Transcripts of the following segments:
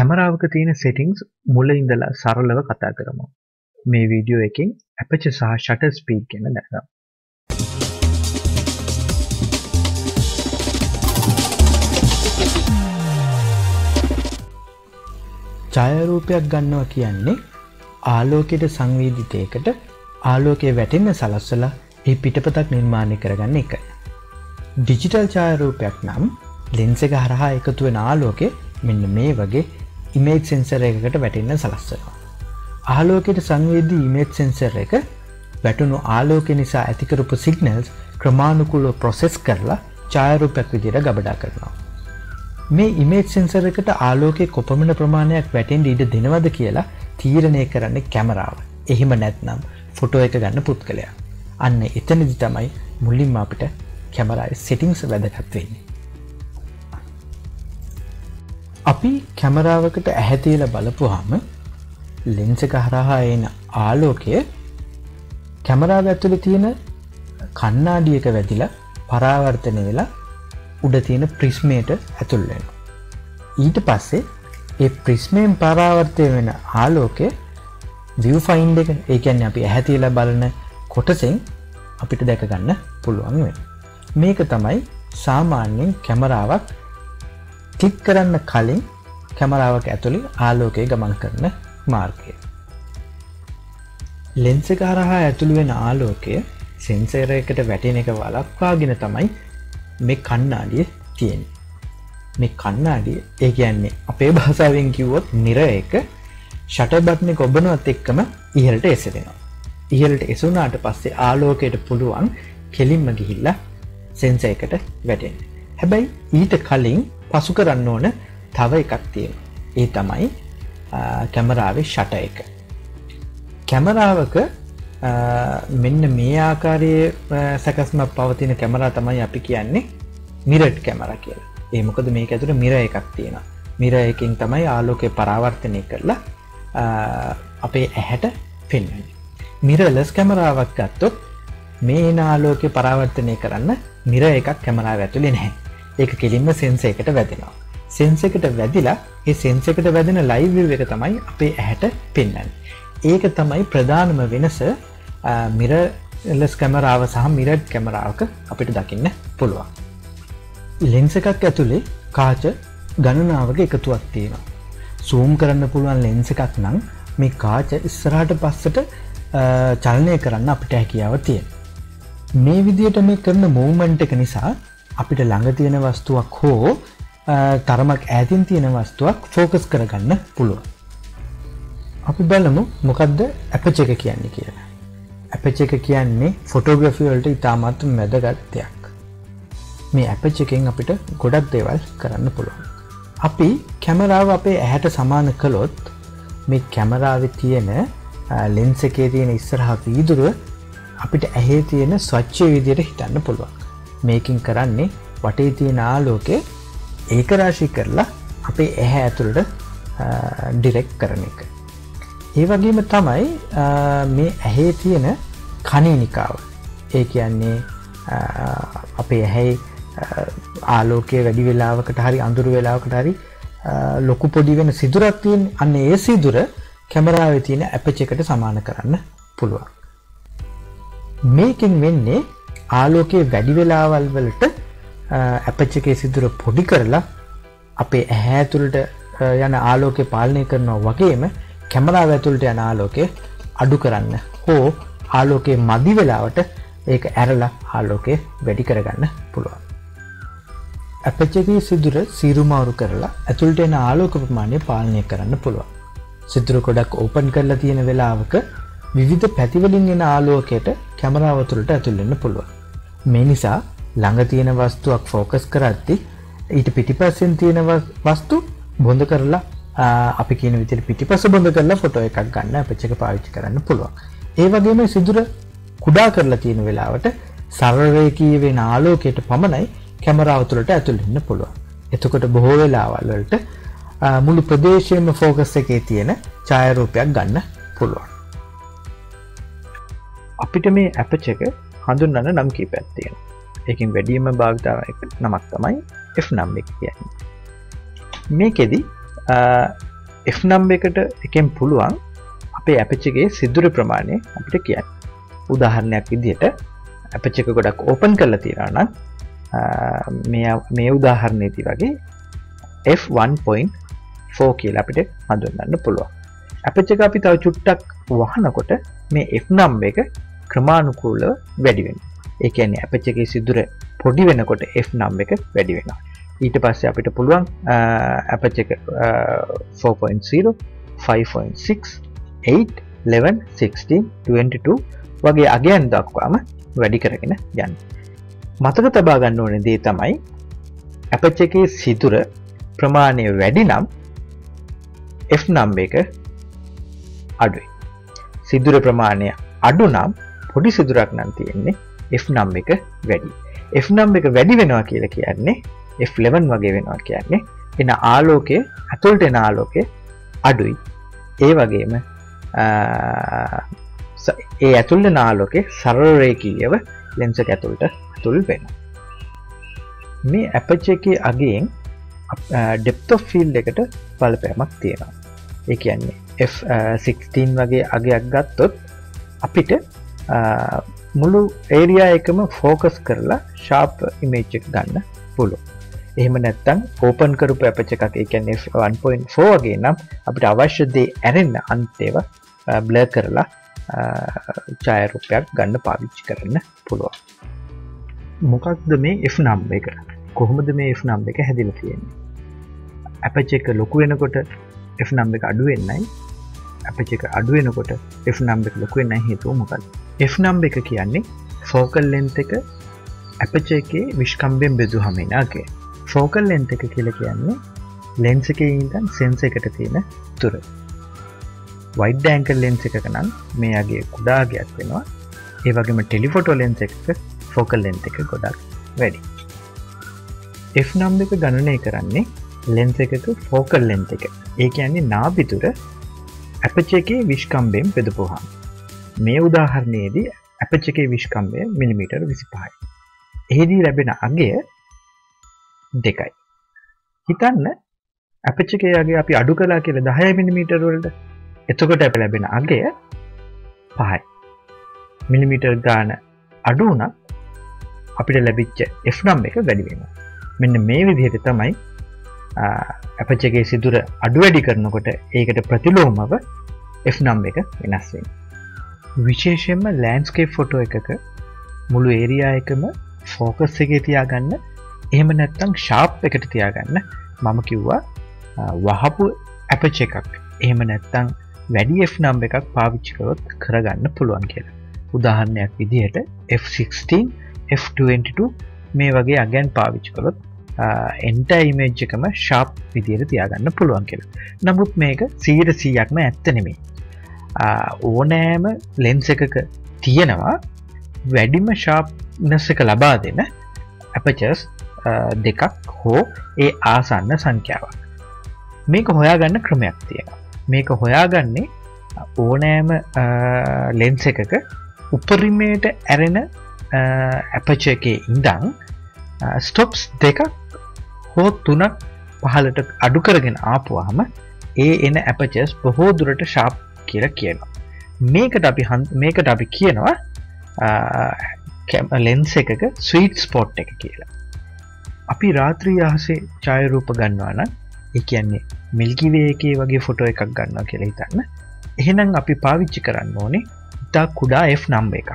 කැමරාවක තියෙන සෙටිංස් මුල ඉඳලා සරලව කතා කරමු. මේ වීඩියෝ එකෙන් ඇපච සහ ෂටර් ස්පීඩ් ගැන දැනගමු. ඡායාරූපයක් ගන්නවා කියන්නේ ආලෝකයට සංවේදිතයකට ආලෝකය වැටෙන්න සලස්වලා ඒ පිටපතක් නිර්මාණය කරගන්න එක. ඩිජිටල් ඡායාරූපයක් නම් ලෙන්ස එක හරහා එකතු වෙන ආලෝකය මෙන්න මේ වගේ ඉමේජ් සෙන්සර එකකට වැටෙන්න සලස්සනවා. ආලෝකයට සංවේදී ඉමේජ් සෙන්සර් එක වැටුණු ආලෝක නිසා ඇතිකරපු සිගනල්ස් ක්‍රමාණුකුලෝ ප්‍රොසෙස් කරලා ඡායරූපයක් විදිර ගබඩා කරනවා. මේ ඉමේජ් සෙන්සර එකට ආලෝකය කොපමණ ප්‍රමාණයක් වැටෙන් ඉඩ දෙනවද කියලා තීරණය කරන්න කැමරාව එහෙම නැත්නම් ෆොටෝ එක ගන්න පුද්ගලයා අන්න එතනදි තමයි මුල්ලින්ම අපිට කැමරයි සිටිංස් වැදගත්වෙන්නේ අපි කැමරාවකට ඇහැතිීල බලපුහම ලෙන්සක හරහා එන ආලෝකය කැමරාව ඇතුළ තියෙන කන්නාඩියක වැදිලා පරාවර්තනය වෙලා උඩ තියෙන ප්‍රිස්මේට ඇතුල්වෙන. ඊට පස්සේ ඒ ප්‍රිස්මයෙන් පරාවර්තය වෙන ආලෝකය විවෆයින්් එක ඒකැන්න අපි ඇහැතිලා බලන කොටසෙන් අපිට දැකගන්න පුළුවන් වෙන. මේක තමයි සාමාන්‍යයෙන් කැමරාවක් ක්ලික් කරන්න කලින් කැමරාවක් ඇතුළි ආලෝකය ගමන් කරන මාර්ගය. ලෙන්සක හරහා ඇතුළු වෙන ආලෝකය සෙන්සේරයකට වැටෙන එක වලක්වාගෙන තමයි මේ කන්නාඩිය තියෙන් මේ කන්නාඩිය ඒ කියන්නේ අපේ භාසාවෙන් කිව්වොත් නිර එක ෂට බට්න කොබනුවත් එක්කම ඉහලට එසෙනවා ඉහලට එසුනාට පස්සේ ආලෝකයට පුළුවන් කෙලින්ම ගිහිල්ලා සෙන්ස එකට වැටෙන් හැබැයි ඊට කලින් පසු කරන්න ඕන තව එකක් තියෙන ඒ තමයි කැමරාවේ ෂට එක. කැමරාවක මෙන්න මේ ආකාරයේ සැකස්ම පවතින කැමරා තමයි අපි කියන්නේ මිරට් කැමර කියලා. ඒමොකද මේ ඇතුර මිර එකක් තියෙන මිර එකින් තමයි ආලෝකය පරාවර්තනය කරලා අපේ ඇහැට පෙන්වෙන මිරලස් කැමරාවක් ගත්තොත් මේ නාලෝකය පරාවර්තනය කරන්න මිර එකක් කැමරාව ඇතුළි නැහැ. ඒක කෙලින්ම සෙන්ස එකට වැදෙනවා සෙන්සකට වැදිලා ඒ සෙන්සකට වැදෙන ලයිව් එක තමයි අපේ ඇහැට පෙන්න්න ඒක තමයි ප්‍රධානම වෙනස මිරලස් කැමරාව සහ මිරට් කැමරාවක අපිට දකින්න පුළුවන්. ලෙන්ස එකක් ඇතුළේ කාච ගණනාවක එකතුවක් තියෙනවා. සූම් කරන්න පුළුවන් ලෙන්ස එකක් නම් මේ කාච ඉස්සරහට පස්සට චලනය කරන්න අපිට හැකියාව තියෙන්. මේ විදියට මේ කරන මූමන්ට් එක නිසා අපිට ළඟ තියෙන වස්තුවක් හෝ තරමක් ඇතින් තියෙන වස්තුවක් ෆෝකස් කරගන්න පුළුවන්. අපි බලමු මොකක්ද ඇපච එක කියන්නේ කියලා. ඇපච එක කියන්නේ ෆොටෝග්‍රෆිවල්ට ඉතාමත් මැදගත් දෙයක් මේ ඇපච එකෙන් අපිට ගොඩක් දේවල් කරන්න පුළුවන් අපි කැමරාව අපේ ඇහැට සමාන කළොත් මේ කැමරාව තියෙන ලෙන්ස එකේ තියෙන ඉස්සරහා වීදුරුව අපිට ඇහේ තියෙන ස්වච්චය විදියට හිතන්න පුළුවන් මේකින් කරන්නේ වටේ තියෙන ආලෝකය ඒකරාශි කරලා අපේ ඇහැ ඇතුළට ඩිරෙක්් කරන එක ඒ වගේම තමයි මේ ඇහේ තියෙන කනේනිකාව ඒ කියන්නේ අපේ ඇහැයි ආලෝකය වැඩි වෙලාවකට හරි අඳුරු වෙලාවකට හරි ලොකු පොඩි වෙන සිදුරත්තියෙන් අන්න ඒ සිදුර කැමරාව තියෙන ඇපචකට සමාන කරන්න පුළුවන්. මේකින් වෙන්නේ ආලෝකයේ වැඩි වෙලාවල් වලට ඇපච්චකේ සිදුර පොඩි කරලා අපේ ඇහැතුළට යන ආලෝකය පාලනය කරනවා වගේම කැමරාව ඇතුළට යන ආලෝකය අඩු කරන්න හෝ ආලෝකයේ මදි වෙලාවට ඒක ඇරලා ආලෝකය වැඩි කරගන්න පුළුවන්. ඇපච්චකී සිදුර සීරුමාරු කරලා ඇතුළට එන ආලෝක ප්‍රමාණය පාලනය කරන්න පුළුවන්. සිදුර කොඩක් ඕපන් කරලා තියෙන වෙලාවක විවිධ පැතිවලින් එන ආලෝකයට කැමරාවතුළට ඇතුල්ලන්න පුළුවන්. මේ නිසා ළඟ තියෙන වස්තුවක් ෆෝකස් කරද්දි ඊට පිටිපස්සෙන් තියෙන වස්තු බොඳ කරලා අපි කියන විතර පිටිපස බොඳ කරලා ෆොටෝ එකක් ගන්න අපච්චක පාවිච්චි කරන්න පුළුවන්. ඒ වගේම සිදුර කුඩා කරලා තියෙන වෙලාවට සරරයකී වෙන ආලෝකයට පමණයි කැමරාවතුළට ඇතුළන්න පුළුවන්. එතකොට බොහෝ වෙලාවල්වලට මුළු ප්‍රදේශයම ෆෝකස් එකේ තියෙන ඡායරූපයක් ගන්න පුළුවන්. අපිට මේ ඇපචක හඳුන්නන්න නම් කී පැත්තියෙන එකින් වැඩියම භාවිතාව නමක් තමයි F නම් එක කියන්නේ. මේකෙදී F නම් එකට එකෙන් පුළුවන් අපේ ඇපච්චගේ සිදුර ප්‍රමාණය අපිට කියන්න. උදාහරණයක් විදිහට ඇපච්චක ගොඩක් ඕපන් කරලා තිරන්න මේ උදාහරණයති වගේ F1.4 කියලා අපිට හඳුන්නන්න පුළුවන්. ඇපච්චක අපි තව චුට්ටක් වහනකොට මේ F නම් එක ක්‍රමාණුකූල වැඩිවෙන ඒකන්නේ අපච්චගේ සිදුර පොඩි වෙනකොට F නම් එක වැඩි වෙනවා. ඊට පස්සේ අපිට පුළුවන් අපච 4.0 5.6 8 11 16 22 වගේ අගයන් දක්වාම වැඩි කරගෙන යන්න. මතක තබා ගන්න ඕන දේ තමයි අපච එකේ සිදුර ප්‍රමාණය වැඩි නම් F නම් එක අඩුයි. සිදුර ප්‍රමාණය අඩු නම් පොඩි සිදුරක් නම් තියෙන්නේ F නම් එක වැඩි. F නම් එක වැඩි වෙනවා කියල කියන්නේ F11 වගේ වෙනවා කියන්නේ එන ආලෝකය ඇතුල්ට එන ආලෝකය අඩුයි. ඒ වගේම ඒ ඇතුල්ල නාලෝකෙ සරරේකීයව ලෙන්ස ඇතුල්ට තුල් වෙන මේ ඇපච එකේ අගේෙන් ඩෙප්තෝ ෆිල් එකට බලපෑමක් තියෙනවා. ඒ කියන්නේ F16 වගේ අගයක් ගත්තොත් අපිට මුළු ඒරයා එකම ෆෝකස් කරලා ශාප් ඉමේජ්ක් ගන්න පුළු එහෙම නැත්තං ඕපන් කරපු අපච එකක් එකන්නේ 1.4 වගේ නම් අපිට අවශ්‍යදේ ඇරෙන්න්න අන්තේව බ්ල කරලා චායරුපයක් ගන්න පාවිච්චි කරන්න පුළුවන්. මොකක්ද මේ F නම් එක? කොහොමද මේ F නම් එක හැදිල තියෙන්නේ? අපච එක ලොකු වෙනකොට F නම් එක අඩුවෙන්නයි අපච එක අඩුවෙනකොට F නම් එක ලොකු වෙන්න හේතුව මොකල් F නම් එක කියන්නේ ෆෝකල් ලෙන්ත එක අපච එකේ විශ්කම්බෙන් බෙදු හමිනාගේ ෆෝකල් ලෙන්ත එක කියල කියන්නේ ලෙන්ස එක ඉදන් සෙන්ස එකට තියෙන තුර. වයිඩ ඩෑන්කල් ලෙන්ස එකක නම් මේගේ කුඩාගයක් වෙනවා. ඒ වගේම ටෙලිෆොටෝ ලෙන්ස එක ෆෝකල් ලෙන්ත එක ගොඩක් වැඩි. F නම් එක ගණනය කරන්නේ ලෙන්ස එකක ෆෝකල් ලෙන්ත එක. ඒ කියන්නේ නාබිතුර ඇපච එකේ විශ්කම්බයෙන් පෙදපුහම් මේ උදාහරණයේදී ඇපච එකේ විශ්කම්බය මිලිමිටර් විසි පහයි එහිදී ලැබෙන අගේ දෙකයි. හිතන්න ඇපච්චකයාගේ අපි අඩු කලා කියල දහය මිනිමීටර් වලට. එතකොට ඇප ලැබෙන අගය පහයි. මිලිමිටර් ගාන අඩු වනත් අපිට ලැබිච්ච F නම් එක වැඩිවෙන මෙන්න මේ විදිහට තමයි අපචගේ සිදුර අඩු වැඩි කරනකොට ඒකට ප්‍රතිලෝමව F නම් එක වෙනස්වෙන් විශේෂයෙන්ම ලෑන්ස්කේප් ෆොටෝ එකක මුළු ඒරයා එකම ෆෝකස් එක තියාගන්න එහෙම නැත්තං ශාප් එකට තියාගන්න මම කිව්වා වහපු ඇපච එකක්. එහෙම නැත්තං වැඩි F නම් එකක් පාවිච්චිකරොත් කරගන්න පුළුවන් කියලා. උදාහරණයක් විදිහට F16 F22 මේ වගේ අගැන් පාවිච්චිකරොත් එන්ට ඉමේජ් එකම ශාප් විදියට තියාගන්න පුළුවන් කියල. නමුත් මේක සීට සීයක්ම ඇත්ත නෙමේ ඕනෑම ලෙන්ස එකක තියෙනවා වැඩිම ශාප්නස එක ලබා දෙන ඇපචස් දෙකක් හෝ ඒ ආසන්න සංඛ්‍යාවක්. මේක හොයාගන්න ක්‍රමයක් තියෙන මේක හොයාගන්නේ ඕනෑම ලෙන්ස එකක උපරිමයට ඇරෙන ඇපච එකේ ඉඳං ස්ටොප්ස් දෙකක් හෝ තුනක් පහලට අඩු කරගෙන ආපුවාහම ඒ එන ඇපචස් බොහෝ දුරට ශාප් කියල කියනවා. මේකට අපි මේකට අපි කියනවා ලෙන්ස එකක ස්වීට් ස්පොට් එක කියලා. අපි රාත්‍රී අහසේ චායරූප ගන්නවාන එකන්නේ මිල්කිවේ එකේ වගේ ෆොටෝ එකක් ගන්නවා කියලා හිතන්න. එහෙනම් අපි පාවිච්චි කරන්න ඕනේ ඉතා කුඩා F නම්බ එකක්.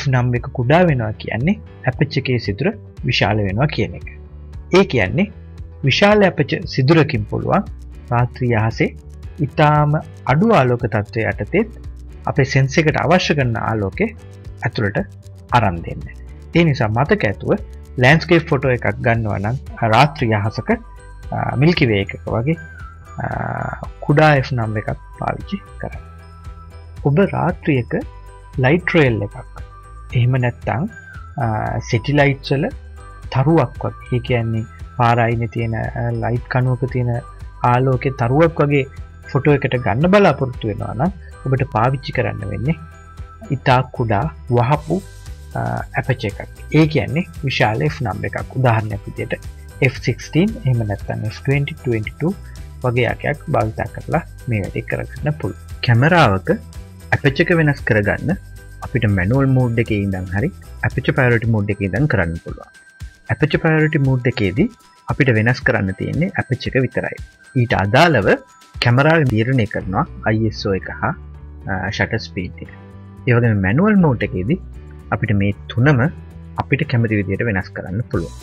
F නම් එක කුඩා වෙනවා කියන්නේ ඇපච්ච එකේ සිදුර විශාල වෙනවා කියන එක. ඒ කියන්නේ විශාල අපච සිදුරකින් පුළුවන් රාත්‍රී අහසේ ඉතාම අඩු ආලෝක තත්ත්වය යටතෙත් අපේ සෙන්ස එකට අවශ්‍ය කරන්න ආලෝකෙ ඇතුළට අරන් දෙන්න. ඒ නිසා මතක ඇතුව ලෑන්ස්කේ ෆොටෝ එකක් ගන්නවනම් රාත්‍රිය අහසක මිල්කිවේ එකක වගේ කුඩා F නම් එකක් පාවිච්චි කර ඔබ රාත්‍රියක ලයිට්‍රේල් එකක් එහෙම නැත්තං සිටිලයිට්සල තරුවක් වත් ඒ කියන්නේ පාරයින තියෙන ලයිට් කනුවක තියෙන ආලෝකෙ තරුවක් වගේ ෆොටෝ එකට ගන්න බලාපොරොත්තු වෙනවා නම් ඔබට පාවිච්චි කරන්න වෙන්නේ ඉතා කුඩා වහපු ඇපච එකක්. ඒ කියන්නේ විශාල F නම් එකක්. උදාහරණයක් විදියට F16 එම නැත්තන් F2022 වගේ අකයක් භාවිතා කරලා මේ වැඩි කරගන්න පුළ කැමරාවක අපච්චක වෙනස් කරගන්න අපිට මැනුවල් මෝඩ් එක ඉදන් හරි අපිච පරටි මෝඩ් එක ඉදන් කරන්න පුළුවන්. අපච පරටි මෝඩ් එකේදී අපිට වෙනස් කරන්න තියෙන්නේ අපච් එක විතරයි. ඊට අදාළව කැමරාව දීරණය කරනවා අයිSO එක හා ෂට ස්පීට් එක. ඒවග මැනුවල් මෝට් එකේදී අපිට මේ තුනම අපිට කැමති විදියට වෙනස් කරන්න පුළුවන්.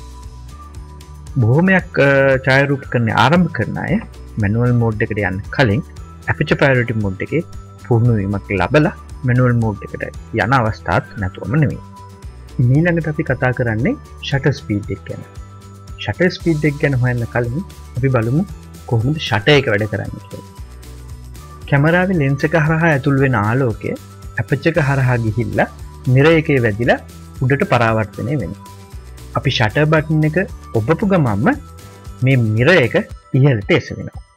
බොහොමයක් චායරූප කරන ආරම්භ කරන අය මැනුවල් මෝඩ් එකට යන්න කලින් අපිච පෑරටි මොඩ් එක පුහුණුවීමක් ලබලා මැනුවල් මෝඩ් එකට යන අවස්ථාත් නැතුවම නෙමේ මීළඟට අපි කතා කරන්නේ ෂට ස්පීඩ් එක් ගැන. ෂට ස්පීඩ් එක් ගැන හොයන්න කලින් අපි බලමු කොහොමද ෂට එක වැඩ කරන්න කිය කැමරාව ලෙන්සක හරහා ඇතුල් වෙන ආලෝකය ඇපච්චක හරහා ගිහිල්ලා නිර එකේ වැදිලා උඩට පරාවර්තනය වෙන අපි ෂට බටන් එක ඔබපු ගමම්ම මේ මිර එක ඉහලට එස වෙනවා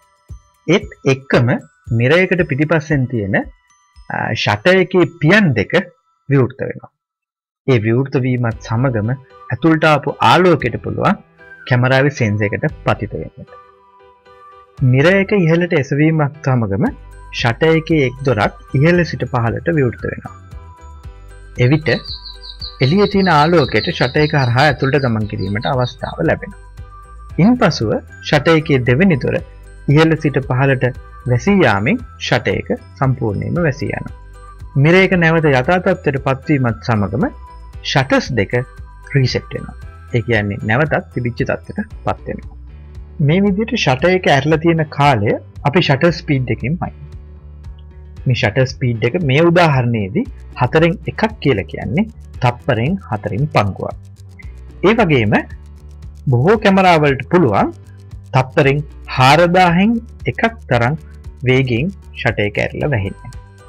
ඒත් එක්කම මිරයකට පිටිපස්සෙන් තියෙන ෂට එක පියන් දෙක විවෘත වෙනවා. ඒ විවෘත වීමත් සමගම ඇතුල්ටාපු ආලෝකෙට පුළුවන් කැමරාව සෙන්සයකට පතිත වෙන්නට මිර එක ඉහලට එසවීමක් සමගම ෂට එක එක් දොරක් ඉහල සිට පහලට විවෘත වෙනවා එවිට එලිය තියෙන ආලෝකයට ෂට එක හරහා ඇතුළට ගමන් කිරීමට අවස්ථාව ලැබෙන. ඉන් පසුව ෂට එකේ දෙවැනි තොර ඉහල සිට පහලට වැසීයාමෙන් ෂට එක සම්පූර්ණයම වැසියන. මිරේක නැවත යථතත්වයට පත්වීමත් සමගම ෂටස් දෙක රීසෙට්ටෙන ඒ කියන්නේ නැවතත් තිබිච්චි තත්වට පත්වෙනවා. මේ විදිට ෂට එක ඇරල තියෙන කාලය අපි ෂට ස්පීඩ් එකින් මයි. මේ ෂට ස්පීඩ් එක මේ උදාහරණයේදී හතරෙන් එකක් කියල කියන්නේ තප්පරෙන් හතරින් පංගුවක්. ඒ වගේම බොහෝ කැමරාවලට පුළුවන් තප්පරෙන් හාරදාහෙන් එකක් තරම් වේගෙන් ෂටය කැරල වැහෙන්න.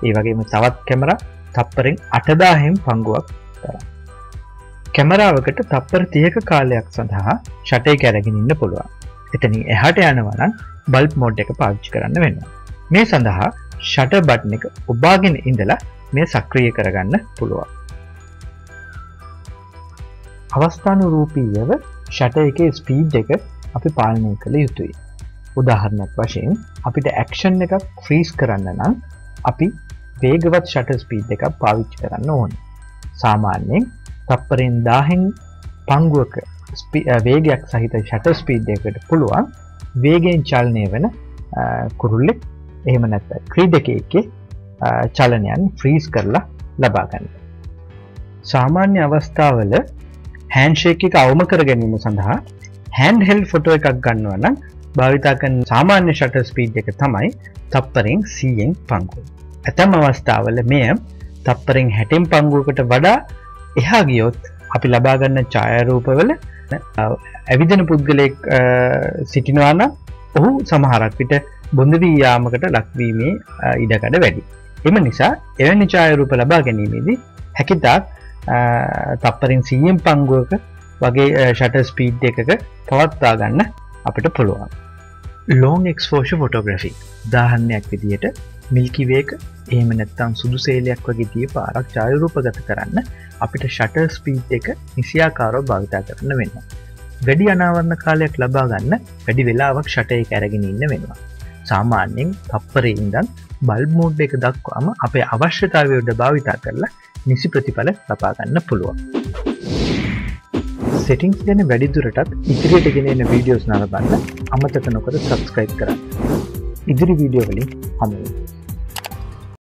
ඒ වගේම තවත් කැමර තප්පරෙන් අටදාහෙන් පංගුවක් තර. කැමරාවකට තප්පර තියක කාලයක් සඳහා ෂටය කැරගෙන ඉන්න පුළුවන්. එතනින් එහට යනවනන් බල්ප් මෝඩ් එක පාවිච්චි කරන්න වෙන්න. මේ සඳහා ෂට බට්න එක ඔබාගෙන ඉඳලා මේ සක්‍රිය කරගන්න පුළුවන්. අවස්ථානු රූපීයව ෂට එක ස්පීඩ් එක අපි පාලනය කළ යුතුයි. උදාහරණයක් වශයෙන් අපිට ඇක්ෂන් එකක් ෆ්‍රීස් කරන්න නම් අපි වේගවත් ෂට ස්පීඩ් එකක් පාවිච්චි කරන්න ඕන. සාමාන්‍යයෙන් තප්පරෙන් දාහෙන් පංගුවක වේගයක් සහිත ෂට ස්පීඩ් එකට පුළුවන් වේගෙන් චල්නය වන කුරුල්ලෙක් එහෙම නැත්ත ක්‍රීඩ එක එක චලනයන් ෆ්‍රීස් කරලා ලබාගන්න. සාමාන්‍ය අවස්ථාවල හැන්ෂේක එක අවම කර ගැනීම සඳහා හැන්ඩ හෙල් ෆොටෝ එකක් ගන්නවන්න භාවිතාකන් සාමාන්‍ය ෂට ස්පීඩ් එක තමයි තප්පරෙන් සීයෙන් පංගු. ඇතැම් අවස්ථාවල මෙය තප්පරෙන් හැටෙන් පංගුවකට වඩා එහා ගියොත් අපි ලබාගන්න ඡායරූපවල ඇවිදන පුද්ගලයෙක් සිටිනවාන ඔහු සමහරක් විට බොඳවී යාමකට ලක්වීමේ ඉඩකඩ වැඩි. එම නිසා එවැනි ඡායරූප ලබා ගැනීමේදී හැකිතාක් තප්පරින් සීයෙන් පංගුවක වගේ ෂට ස්පීඩ් එකක පවත්වා ගන්න අපිට පුළුවන් ලෝන් එක්ස්ෆෝෂ ෆොටෝග්‍රෆි දාහන්නයක් විදියට මිල්කිවේක ඒම නැත්තම් සුදු සේලයක් වගේ තිය පාරක් චායරූප ගත කරන්න අපිට ෂට ස්පීට් එක නිසියාකාරෝ භාවිතා කරන්න වෙන්න වැඩි අනාවරණ කාලයක් ලබා ගන්න වැඩි වෙලාවක් ෂටය කැරගෙන ඉන්න වෙනවා සාමාන්‍යෙන් තප්පරේ ඉඳන් බල්මෝඩ් එක දක්වාම අපේ අවශ්‍යතාවයෝඩ භාවිතා කරලා නිසි ප්‍රතිඵල ලබාගන්න පුළුවන්. සෙටිංස් ගැන වැඩිදුරටත් ඉදිරියට ගෙනෙන වීඩියෝස් නරබන්න අමතක නොකර සබස්ක්‍රයිබ් කරන්න. ඉදිරි වීඩියෝ වලින් හමුුව.